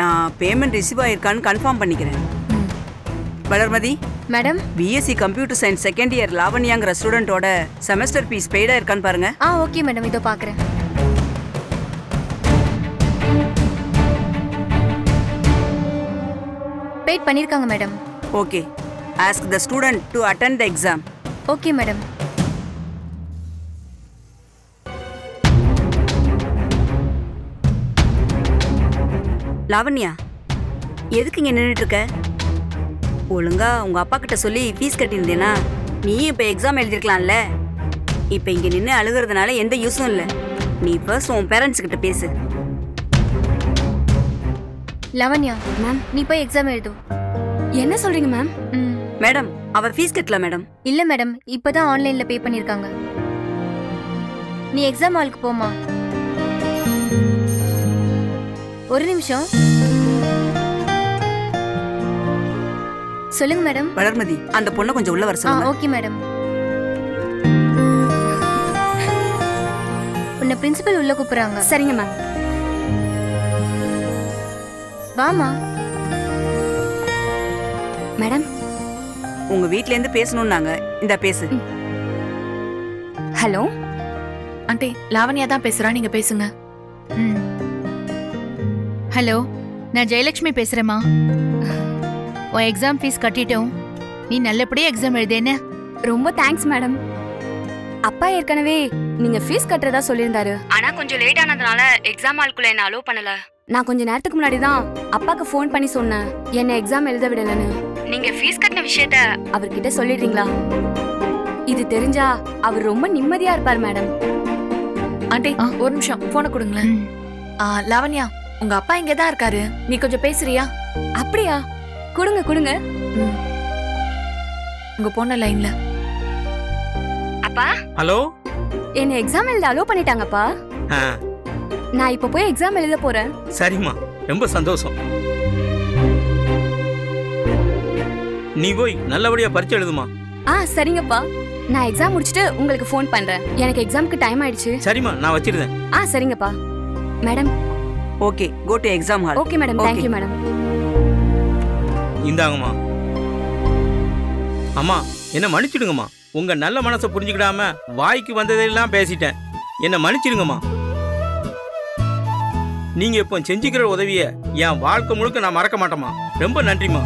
நான் payment receive ஆயிருக்கான்னு confirm பண்ணிக்கிறேன். Valarmathi? Madam? BSc computer science second year லாவண்யாங்கிற ஸ்டூடெண்ட்டோட செமஸ்டர் ஃபீஸ் பெய்டா இருக்கான்னு பாருங்க. ஆ ஓகே மேடம். இதோ பார்க்குறேன் பெய்ட் பண்ணியிருக்காங்க madam. Okay ask the student to attend the exam okay madam. Lavanya எதுக்கு இங்க நின்றுட்டு இருக்க? ஒழுங்கா உங்க அப்பா கிட்ட சொல்லி ஃபீஸ் கட்டியிருந்தேனா நீயும் இப்ப எக்ஸாம் எழுதிருக்கலாம்ல இப்ப இங்க நின்று அழுகுறதுனால எந்த யூஸும் இல்ல. நீ ஃபர்ஸ்ட் உன் பேரண்ட்ஸ் கிட்ட பேசு. லவண்யா மேம் நீ போய் எக்ஸாம் எழுதும் என்ன சொல்றீங்க மேம் ம். மேடம் அவர் ஃபீஸ் கட்டல மேடம் இல்ல மேடம் இப்பதான் ஆன்லைன்ல பே பண்ணிருக்காங்க நீ எக்ஸாம் ஹாலுக்கு போமா ஒரு நிமிஷம். சொல்லுங்க மேடம். வளர்மதி அந்த பொண்ணை கொஞ்சம் உள்ள வர சொல்லுங்க. Okay madam. உன்னை பிரின்சிபல் உள்ள கூப்பிடுறாங்க. சரிங்க மேம் வாமா மேடம். உங்க வீட்ல இருந்து பேசணும்னாங்க. இந்த பேசு. ஹலோ? ஆண்டி லாவண்யா தான் பேசுறா. நீங்க பேசுங்க. ம். ஹலோ நான் ஜெயலட்சுமி பேசுறேம்மா. உன் எக்ஸாம் ஃபீஸ் கட்டிட்டோம். நீ நல்லபடியா எக்ஸாம் எழுதேன்னு. ரொம்ப தேங்க்ஸ் மேடம் அப்பா ஏற்கனவே நீங்க ஃபீஸ் கட்டுறதா சொல்லியிருந்தாரு. ஆனா கொஞ்சம் லேட் ஆனதுனால எக்ஸாம் ஹால்குள்ள என்ன அலோவ் பண்ணல. நான் கொஞ்ச நேரத்துக்கு முன்னாடி தான் அப்பாக்கு ஃபோன் பண்ணி சொன்னேன். என்ன எக்ஸாம் எழுத விடலன்னு. நீங்க ஃபீஸ் கட்டின விஷயத்த அவர்கிட்ட சொல்லிடுறீங்களா? இது தெரிஞ்சா அவர் ரொம்ப நிம்மதியா இருப்பார் மேடம் ஆண்டி ஆ. ஒரு நிமிஷம் போனை கொடுங்களேன். லாவண்யா உங்க அப்பா இங்க தான் இருக்காரு. நீ கொஞ்சம் பேசுறியா? அப்படியா? கொடுங்க கொடுங்க. உங்க பொண்ணு லைன்ல அப்பா? ஹலோ? என்ன எக்ஸாம் எழுத அலோவ் பண்ணிட்டாங்கப்பா. ஆ. நான் இப்ப போய் எக்ஸாம் எழுத போறேன். சரிம்மா. ரொம்ப சந்தோஷம். நீ போய் நல்லபடியா பரிச்சை எழுதுமா? ஆ சரிங்கப்பா. நான் எக்ஸாம் முடிச்சுட்டு உங்களுக்கு ஃபோன் பண்றேன். எனக்கு எக்ஸாம்க்கு டைம் ஆயிடுச்சு. சரிம்மா நான் வச்சிருந்தேன் ஆ சரிங்கப்பா. Madam okay go to exam hall okay madam Okay. Thank you madam இந்தாங்கம்மா. அம்மா என்ன மன்னிச்சிடுங்கம்மா. உங்க நல்ல மனசை புரிஞ்சுக்கிடாம வாய்க்கு வந்ததெல்லாம் பேசிட்டேன். என்ன மன்னிச்சிடுங்கம்மா. நீங்க இப்போ செஞ்சுக்கிற உதவிய என் வாழ்க்கை முழுக்க நான் மறக்க மாட்டேம்மா. ரொம்ப நன்றிம்மா.